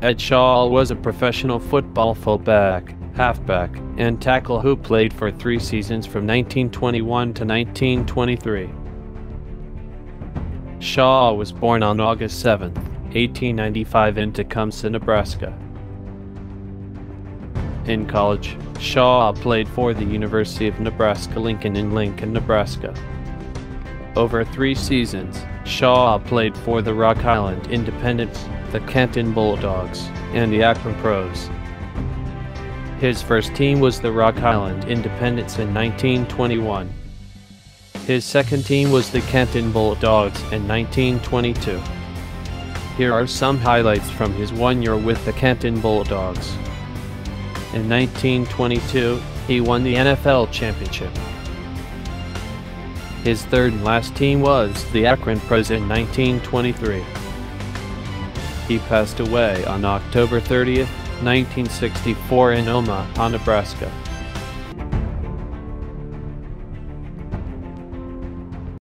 Ed Shaw was a professional football fullback, halfback, and tackle who played for three seasons from 1921 to 1923. Shaw was born on August 7, 1895 in Tecumseh, Nebraska. In college, Shaw played for the University of Nebraska-Lincoln in Lincoln, Nebraska. Over three seasons, Shaw played for the Rock Island Independents, the Canton Bulldogs, and the Akron Pros. His first team was the Rock Island Independents in 1921. His second team was the Canton Bulldogs in 1922. Here are some highlights from his one year with the Canton Bulldogs. In 1922, he won the NFL championship. His third and last team was the Akron Pros in 1923. He passed away on October 30th, 1964 in Omaha, Nebraska.